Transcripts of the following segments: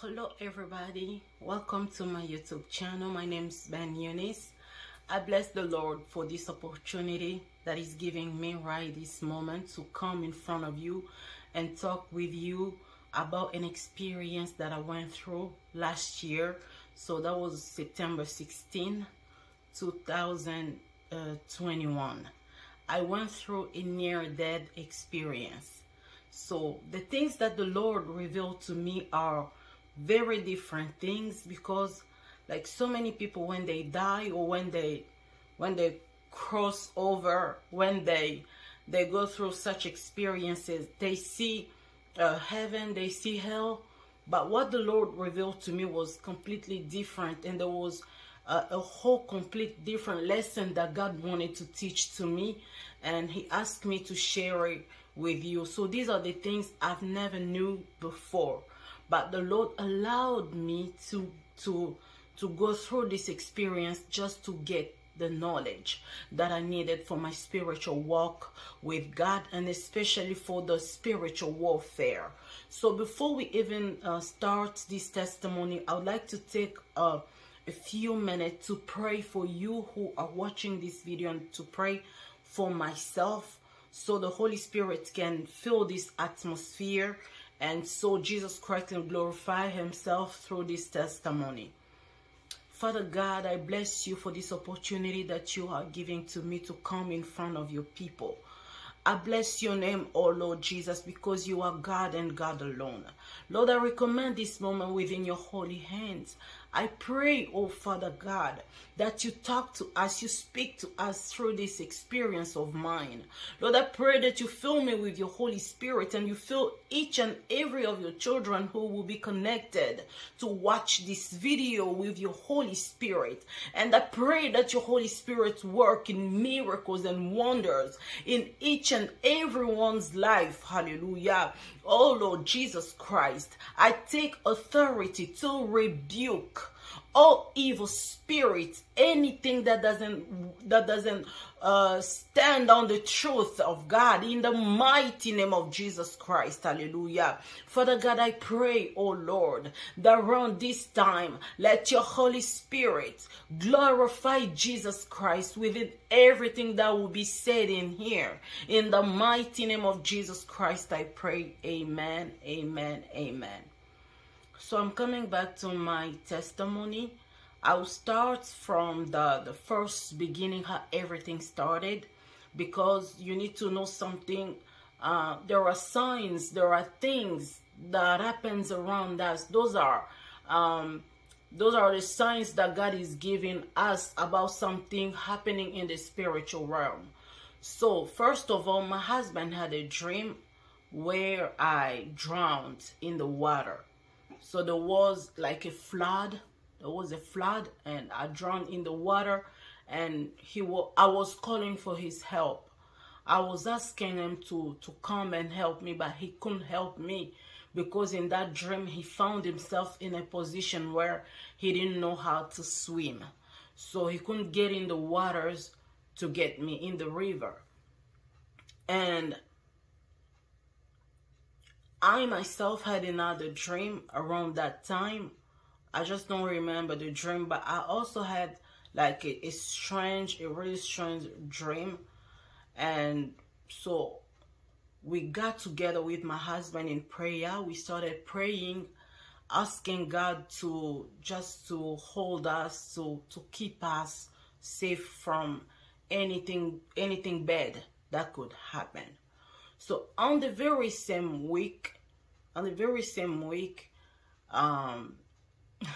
Hello everybody, welcome to my YouTube channel. My name is Ben Eunyce. I bless the Lord for this opportunity that is giving me right this moment to come in front of you and talk with you about an experience that I went through last year. So that was September 16, 2021. Uh, I went through a near death experience. So the things that the Lord revealed to me are very different things because like so many people when they die or when they when they cross over when they they go through such experiences they see uh, heaven they see hell. But what the lord revealed to me was completely different. And there was a, a whole complete different lesson that god wanted to teach to me. And he asked me to share it with you. So these are the things i've never knew before. But the lord allowed me to to to go through this experience just to get the knowledge that I needed for my spiritual walk with God and especially for the spiritual warfare. So before we even uh, start this testimony, I would like to take uh, a few minutes to pray for you who are watching this video and to pray for myself so the Holy Spirit can fill this atmosphere and so Jesus Christ can glorify himself through this testimony. Father God, I bless you for this opportunity that you are giving to me to come in front of your people. I bless your name, oh Lord Jesus, because you are God and God alone. Lord, I recommend this moment within your holy hands. I pray, oh Father God, that you talk to us, you speak to us through this experience of mine. Lord, I pray that you fill me with your Holy Spirit and you fill each and every of your children who will be connected to watch this video with your Holy Spirit. And I pray that your Holy Spirit work in miracles and wonders in each and everyone's life. Hallelujah. Oh Lord Jesus Christ, I take authority to rebuke all evil spirits anything that doesn't that doesn't uh, stand on the truth of god in the mighty name of jesus christ hallelujah. Father god i pray oh lord that around this time let your holy spirit glorify jesus christ within everything that will be said in here. In the mighty name of jesus christ i pray. Amen amen amen so i'm coming back to my testimony. I'll start from the the first beginning how everything started because you need to know something. Uh, there are signs there are things that happens around us. Those are um, those are the signs that god is giving us about something happening in the spiritual realm. So first of all my husband had a dream where i drowned in the water so there was like a flood. There was a flood and i drowned in the water and he was i was calling for his help. I was asking him to to come and help me but he couldn't help me because in that dream he found himself in a position where he didn't know how to swim. So he couldn't get in the waters to get me in the river. And I myself had another dream around that time. I just don't remember the dream, but I also had like a, a strange, a really strange dream. And so we got together with my husband in prayer. We started praying, asking God to just to hold us, to, to keep us safe from anything, anything bad that could happen. So on the very same week, on the very same week, um,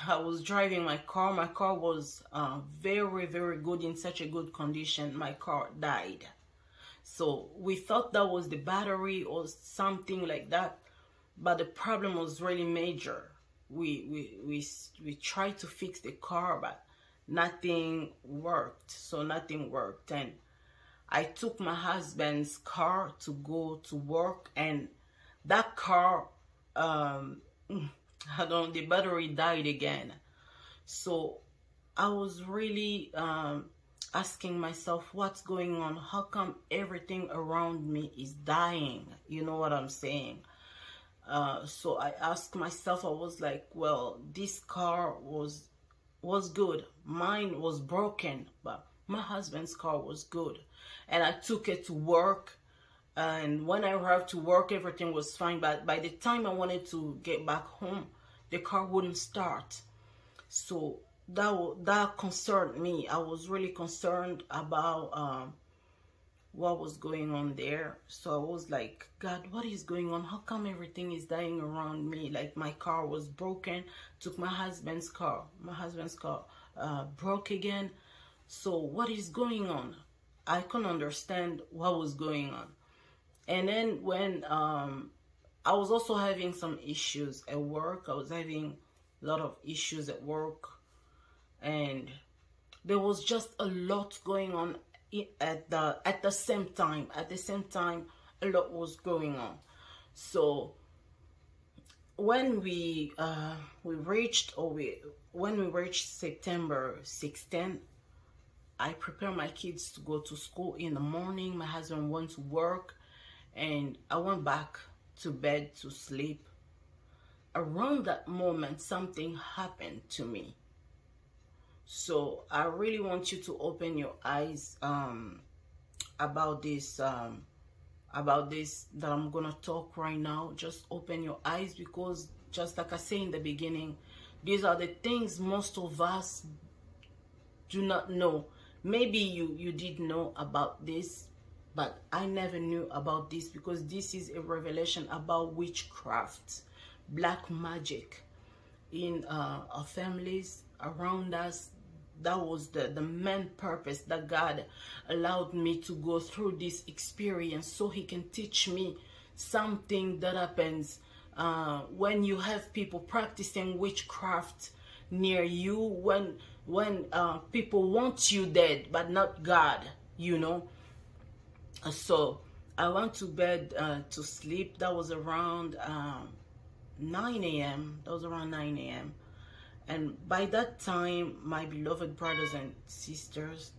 I was driving my car. My car was uh, very, very good in such a good condition. My car died. So we thought that was the battery or something like that. But the problem was really major. We, we, we, we tried to fix the car, but nothing worked. So nothing worked. And I took my husband's car to go to work and that car um, I don't the battery died again. So I was really um, asking myself what's going on? How come everything around me is dying? You know what i'm saying? Uh, so i asked myself i was like well this car was was good. Mine was broken but my husband's car was good. And i took it to work and when i arrived to work everything was fine but by the time i wanted to get back home the car wouldn't start so that that concerned me. I was really concerned about um, what was going on there. So I was like, God, what is going on? How come everything is dying around me? Like my car was broken. Took my husband's car. My husband's car uh, broke again. So what is going on? I couldn't understand what was going on. And then when um, I was also having some issues at work. I was having a lot of issues at work. And there was just a lot going on at the at the same time. At the same time a lot was going on. So when we uh we reached or we when we reached september 16 i prepare my kids to go to school in the morning. My husband went to work and i went back to bed to sleep. Around that moment something happened to me. So i really want you to open your eyes um about this um about this that i'm gonna talk right now. Just open your eyes because just like i say in the beginning these are the things most of us do not know. Maybe you you did know about this but i never knew about this because this is a revelation about witchcraft black magic in uh, our families around us. That was the the main purpose that god allowed me to go through this experience so he can teach me something that happens uh, when you have people practicing witchcraft near you when when uh, people want you dead but not god you know so i went to bed uh, to sleep that was around um, 9 a.m that was around 9 a.m and by that time, my beloved brothers and sisters,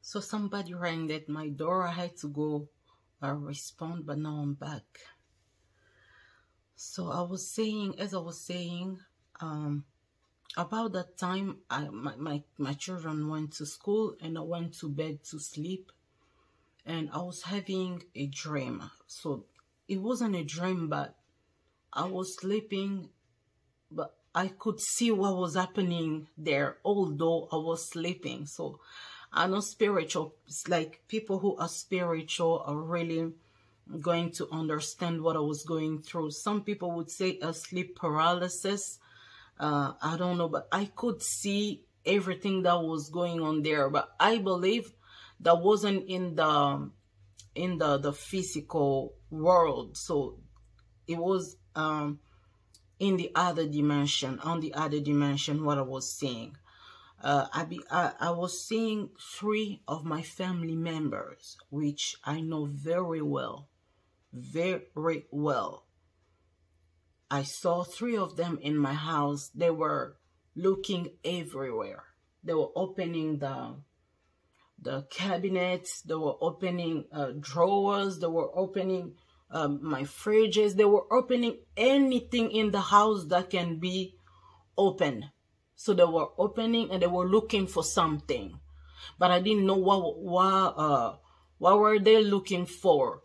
so somebody rang at my door. I had to go uh, respond, but now I'm back. So I was saying, as I was saying, um, about that time, I my, my, my children went to school and I went to bed to sleep. And I was having a dream. So it wasn't a dream, but I was sleeping, but I could see what was happening there, although I was sleeping. So I know spiritual, like people who are spiritual are really going to understand what I was going through. Some people would say a sleep paralysis. Uh, I don't know, but I could see everything that was going on there. But I believe that wasn't in the in the the physical world. So it was um in the other dimension, on the other dimension, what I was seeing. Uh, I, be, I, I was seeing three of my family members, which I know very well, very well. I saw three of them in my house. They were looking everywhere. They were opening the the cabinets. They were opening uh, drawers. They were opening um, my fridges. They were opening anything in the house that can be open. So they were opening and they were looking for something, but I didn't know what what uh what were they looking for.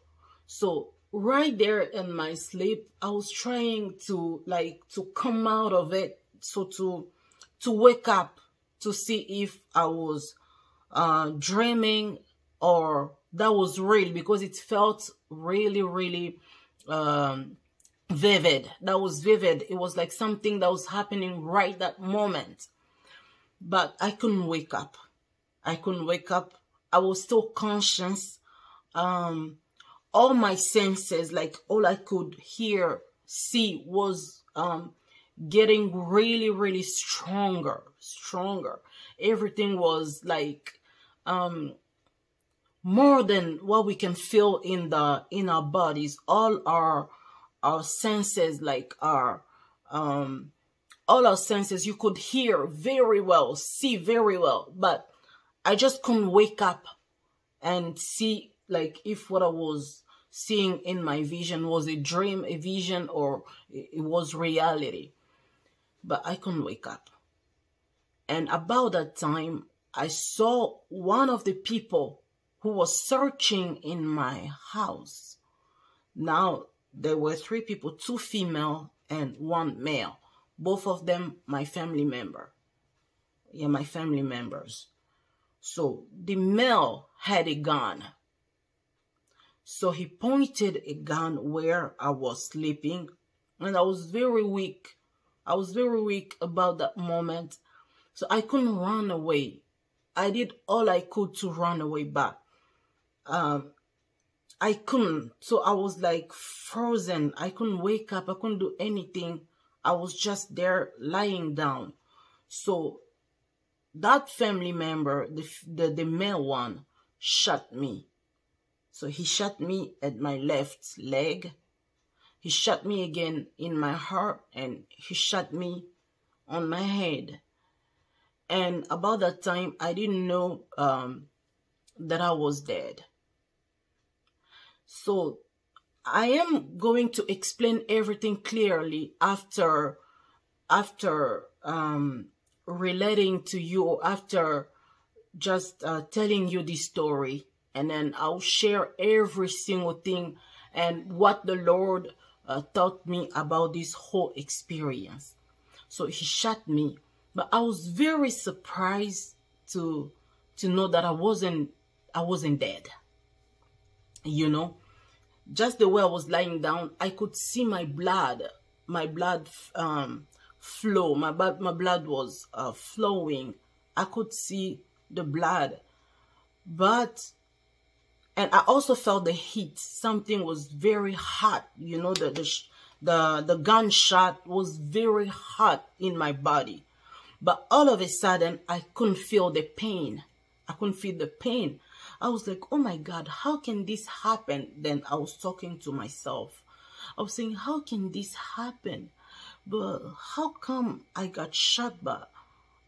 So right there in my sleep, I was trying to like to come out of it, so to to wake up to see if I was uh dreaming or that was real because it felt really, really um, vivid. That was vivid. It was like something that was happening right that moment. But I couldn't wake up. I couldn't wake up. I was still conscious. Um, all my senses, like all I could hear, see was um, getting really, really stronger, stronger. Everything was like um, more than what we can feel in the in our bodies. All our our senses like our um all our senses you could hear very well see very well. But i just couldn't wake up and see like if what i was seeing in my vision was a dream a vision or it was reality. But i couldn't wake up. And about that time i saw one of the people who was searching in my house. Now there were three people two female and one male both of them my family member. Yeah my family members. So the male had a gun. So he pointed a gun where i was sleeping and i was very weak. I was very weak about that moment. So i couldn't run away i did all i could to run away but um I couldn't. So I was like frozen. I couldn't wake up. I couldn't do anything. I was just there lying down. So that family member, the, the, the male one, shot me. So he shot me at my left leg. He shot me again in my heart and he shot me on my head. And about that time, I didn't know um, that I was dead. So I am going to explain everything clearly after after um, relating to you after just uh, telling you this story and then I'll share every single thing and what the Lord uh, taught me about this whole experience. So he shot me, but I was very surprised to to know that I wasn't I wasn't dead. You know just the way i was lying down i could see my blood my blood um flow. My blood my blood was uh, flowing. I could see the blood. But and i also felt the heat. Something was very hot you know the the the, the gunshot was very hot in my body but all of a sudden i couldn't feel the pain i couldn't feel the pain I was like, oh my God, how can this happen? Then I was talking to myself. I was saying, how can this happen? But how come I got shot, but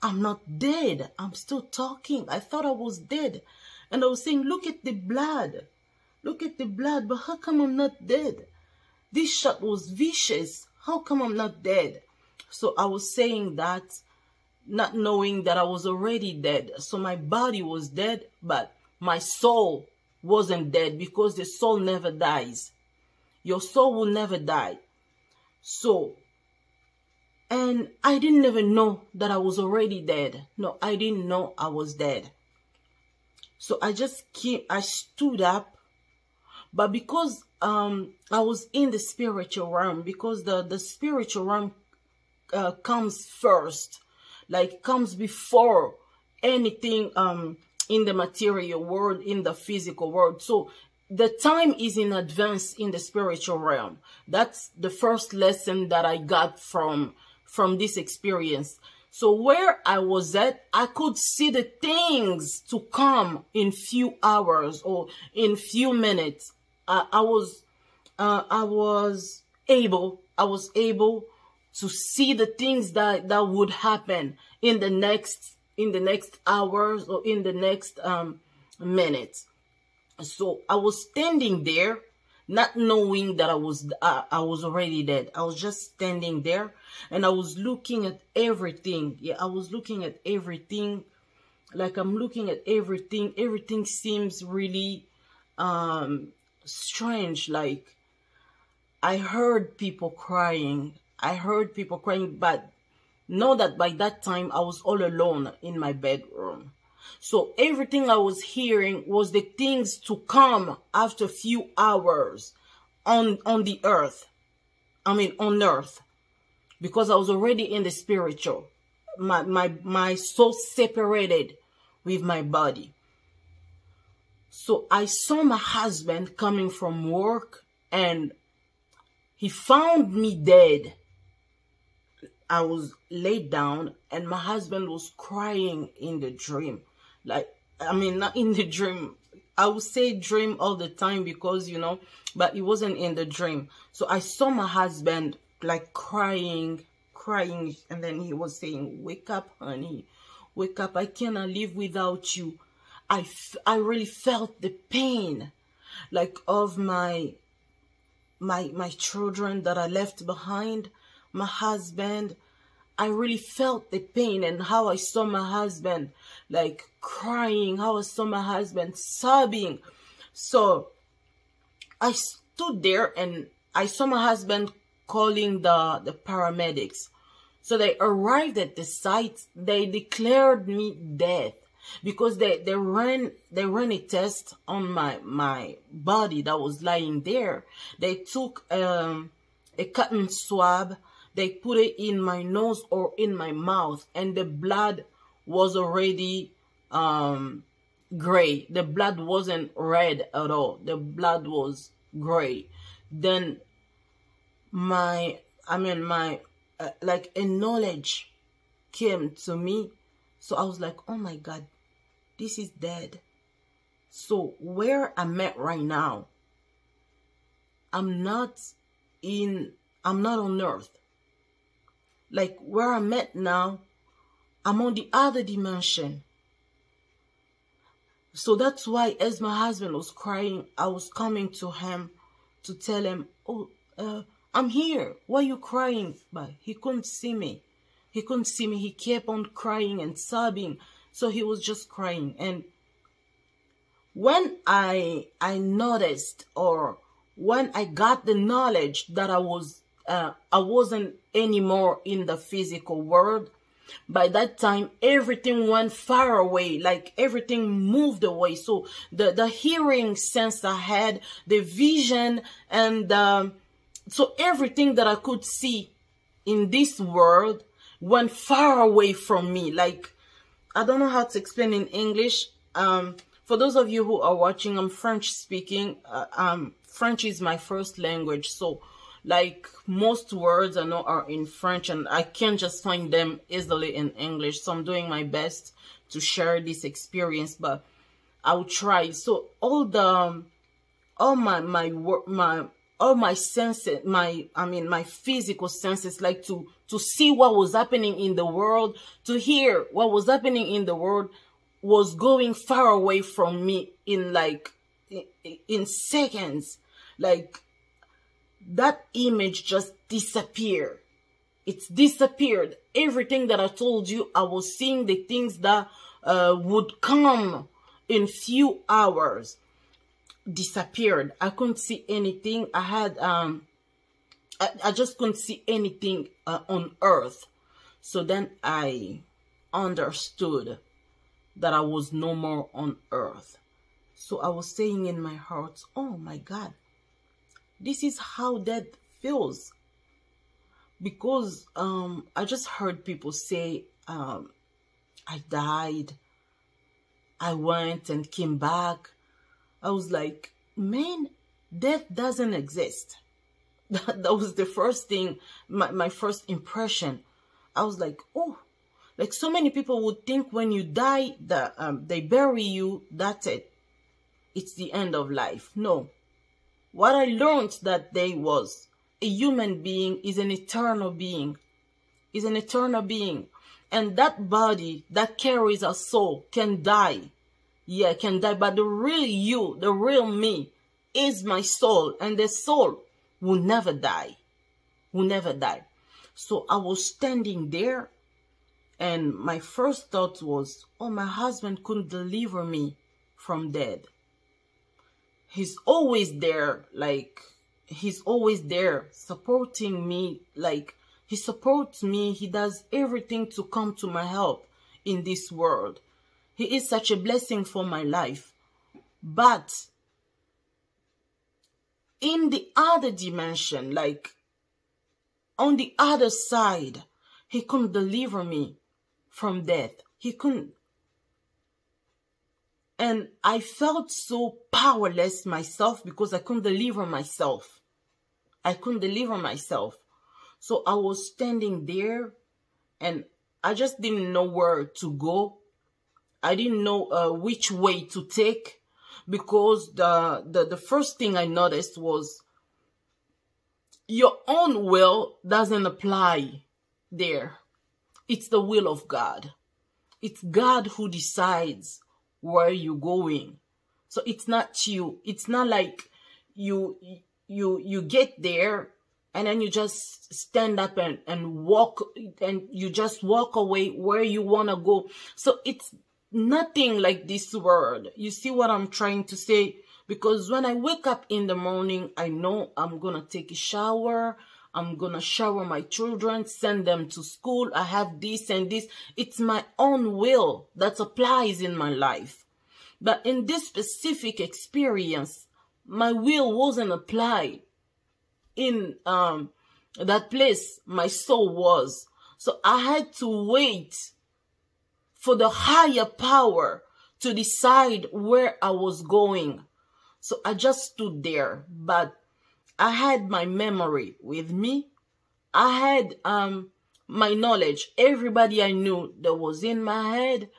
I'm not dead? I'm still talking. I thought I was dead. And I was saying, look at the blood. Look at the blood, but how come I'm not dead? This shot was vicious. How come I'm not dead? So I was saying that, not knowing that I was already dead. So my body was dead, but my soul wasn't dead because the soul never dies. Your soul will never die. So, and I didn't even know that I was already dead. No, I didn't know I was dead. So I just came, I stood up, but because um I was in the spiritual realm, because the the spiritual realm uh, comes first, like comes before anything um in the material world, in the physical world. So the time is in advance in the spiritual realm. That's the first lesson that I got from from this experience. So where I was at, I could see the things to come in few hours or in few minutes. I, I was, uh, I was able, I was able to see the things that that would happen in the next in the next hours or in the next um, minutes. So I was standing there, not knowing that I was uh, I was already dead. I was just standing there, and I was looking at everything. Yeah, I was looking at everything, like I'm looking at everything. Everything seems really um, strange. Like I heard people crying. I heard people crying, but know that by that time I was all alone in my bedroom. So everything I was hearing was the things to come after a few hours on, on the earth. I mean, on earth. Because I was already in the spiritual. My, my, my soul separated with my body. So I saw my husband coming from work and he found me dead I was laid down and my husband was crying in the dream. Like, I mean, not in the dream. I would say dream all the time because, you know, but it wasn't in the dream. So I saw my husband like crying, crying. And then he was saying, wake up, honey, wake up. I cannot live without you. I, I really felt the pain like of my my my children that I left behind, my husband. I really felt the pain and how I saw my husband like crying, how I saw my husband sobbing. So I stood there and I saw my husband calling the, the paramedics. So they arrived at the site. They declared me dead because they, they ran they ran a test on my my body that was lying there. They took um, a cotton swab, they put it in my nose or in my mouth, and the blood was already um, gray. The blood wasn't red at all. The blood was gray. Then my I mean my uh, like a knowledge came to me so I was like, oh my God, this is dead. So where I'm at right now, I'm not in, I'm not on earth. Like where I'm at now, I'm on the other dimension. So that's why as my husband was crying, I was coming to him to tell him, oh, uh, I'm here. Why are you crying? But he couldn't see me. He couldn't see me. He kept on crying and sobbing. So he was just crying. And when I I noticed or when I got the knowledge that I was uh, I wasn't anymore in the physical world, by that time everything went far away like everything moved away. So the the hearing sense i had the vision and um, so everything that i could see in this world went far away from me. Like i don't know how to explain in english. Um for those of you who are watching i'm french speaking. Uh, um french is my first language. So like most words I know are in French and I can't just find them easily in English. So I'm doing my best to share this experience, but I'll try. So all the, um, all my, my work, my, all my senses, my, I mean, my physical senses, like to, to see what was happening in the world, to hear what was happening in the world was going far away from me in like, in, in seconds. Like, that image just disappeared. It's disappeared. Everything that I told you, I was seeing the things that uh, would come in few hours disappeared. I couldn't see anything. I had, um, I, I just couldn't see anything uh, on earth. So then I understood that I was no more on earth. So I was saying in my heart, oh my God, this is how death feels. Because um i just heard people say um i died. I went and came back. I was like man death doesn't exist. That, that was the first thing my, my first impression. I was like oh like so many people would think when you die that um, they bury you that's it. It's the end of life. No what I learned that day was a human being is an eternal being, is an eternal being. And that body that carries a soul can die. Yeah, can die. But the real you, the real me, is my soul. And the soul will never die. Will never die. So I was standing there and my first thought was, oh, my husband couldn't deliver me from death he's always there like he's always there supporting me like he supports me. He does everything to come to my help in this world. He is such a blessing for my life. But in the other dimension like on the other side he couldn't deliver me from death. He couldn't and I felt so powerless myself because I couldn't deliver myself. I couldn't deliver myself. So I was standing there and I just didn't know where to go. I didn't know uh, which way to take. because the, the the first thing I noticed was your own will doesn't apply there. It's the will of God. It's God who decides where you're going. So it's not you. It's not like you you you get there and then you just stand up and, and walk and you just walk away where you want to go. So it's nothing like this world. You see what I'm trying to say? Because when I wake up in the morning, I know I'm to take a shower. I'm going to shower my children, send them to school. I have this and this. It's my own will that applies in my life. But in this specific experience, my will wasn't applied in um, that place my soul was. So I had to wait for the higher power to decide where I was going. So I just stood there, but I had my memory with me. I had um my knowledge, everybody I knew that was in my head.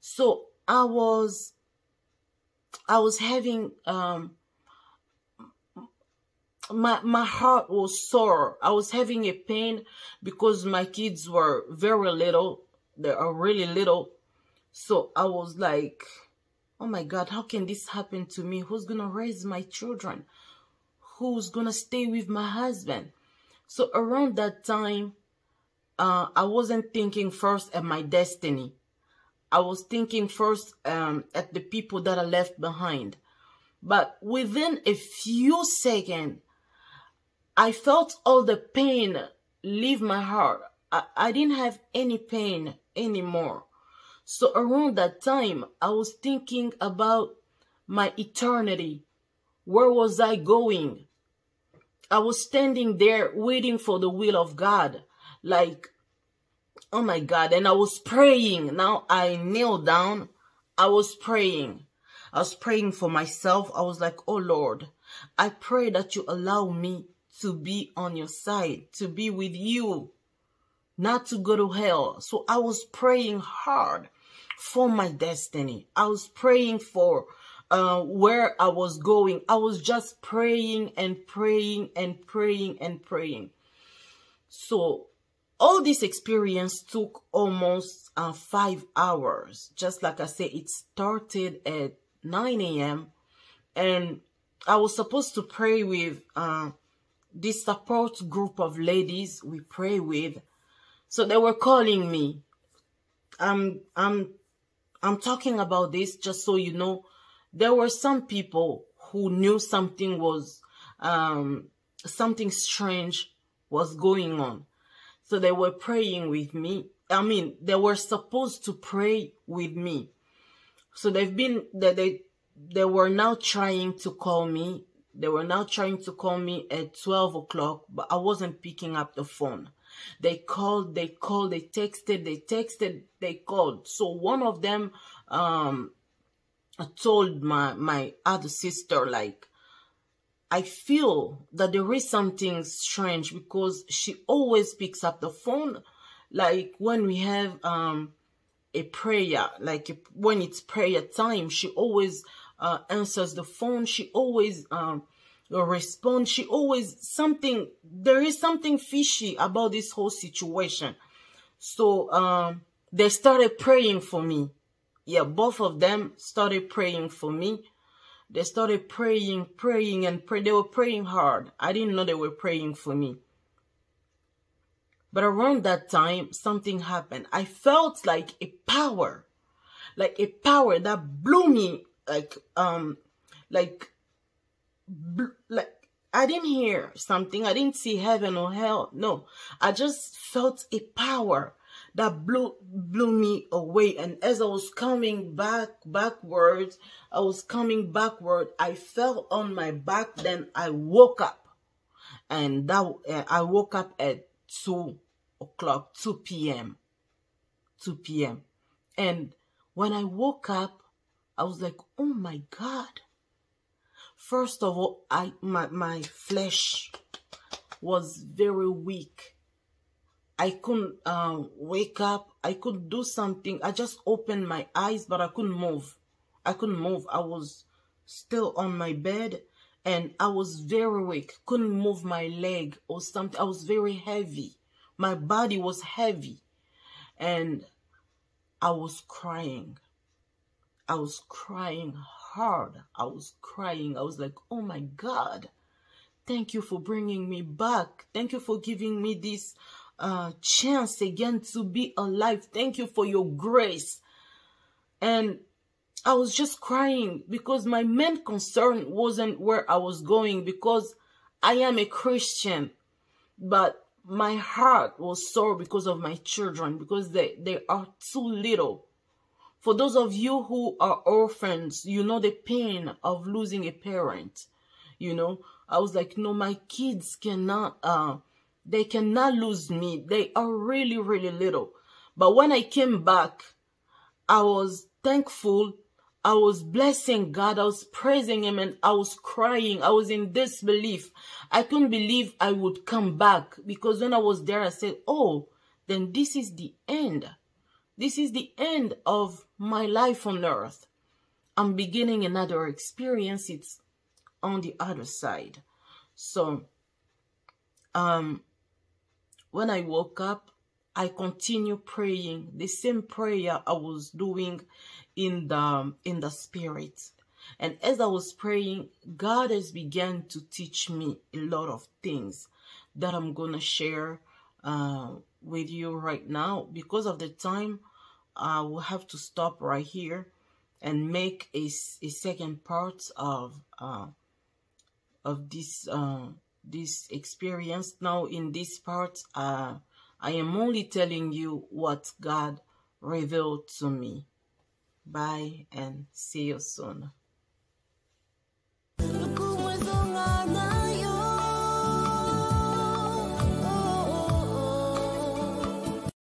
So I was I was having um my my heart was sore. I was having a pain because my kids were very little. They are really little. So I was like, oh my God, how can this happen to me? Who's going to raise my children? Who's to stay with my husband? So around that time, uh, I wasn't thinking first at my destiny. I was thinking first um, at the people that I left behind. But within a few seconds, I felt all the pain leave my heart. I, I didn't have any pain anymore. So around that time, I was thinking about my eternity. Where was I going? I was standing there waiting for the will of God. Like, oh my God. And I was praying. Now I kneel down. I was praying. I was praying for myself. I was like, oh Lord, I pray that you allow me to be on your side, to be with you, not to go to hell. So I was praying hard for my destiny. I was praying for uh, where I was going. I was just praying and praying and praying and praying. So all this experience took almost uh, five hours. Just like I said, it started at 9 a.m. And I was supposed to pray with uh, this support group of ladies we pray with. So they were calling me. I'm, I'm I'm talking about this just so you know. There were some people who knew something was, um, something strange was going on. So they were praying with me. I mean, they were supposed to pray with me. So they've been, they, they, they were now trying to call me. They were now trying to call me at 12 o'clock, but I wasn't picking up the phone. They called, they called, they texted, they texted, they called. So one of them um told my my other sister like I feel that there is something strange because she always picks up the phone. Like when we have um a prayer like when it's prayer time she always uh, answers the phone. She always um respond. She always something there is something fishy about this whole situation. So um they started praying for me yeah both of them started praying for me. They started praying praying and pray. They were praying hard. I didn't know they were praying for me. But around that time something happened. I felt like a power like a power that blew me like um like like I didn't hear something. I didn't see heaven or hell. No, I just felt a power that blew blew me away. And as I was coming back backwards, I was coming backward. I fell on my back. Then I woke up, and that uh, I woke up at two o'clock, two p.m., two p.m. And when I woke up, I was like, "Oh my God." First of all, I my, my flesh was very weak. I couldn't um, wake up. I could do something. I just opened my eyes, but I couldn't move. I couldn't move. I was still on my bed and I was very weak, couldn't move my leg or something. I was very heavy. My body was heavy. And I was crying. I was crying hard. I was crying. I was like, oh my God, thank you for bringing me back. Thank you for giving me this uh, chance again to be alive. Thank you for your grace. And I was just crying because my main concern wasn't where I was going because I am a Christian. But my heart was sore because of my children because they, they are too little. For those of you who are orphans, you know the pain of losing a parent. You know, I was like, no, my kids cannot, uh, they cannot lose me. They are really, really little. But when I came back, I was thankful. I was blessing God. I was praising Him and I was crying. I was in disbelief. I couldn't believe I would come back because when I was there, I said, oh, then this is the end. This is the end of my life on earth. I'm beginning another experience. It's on the other side. So, um, when I woke up, I continue praying the same prayer I was doing in the in the spirit. And as I was praying, God has begun to teach me a lot of things that I'm gonna share uh, with you right now. Because of the time, I will have to stop right here and make a, a second part of uh, of this uh, this experience. Now, in this part, uh, I am only telling you what God revealed to me. Bye and see you soon.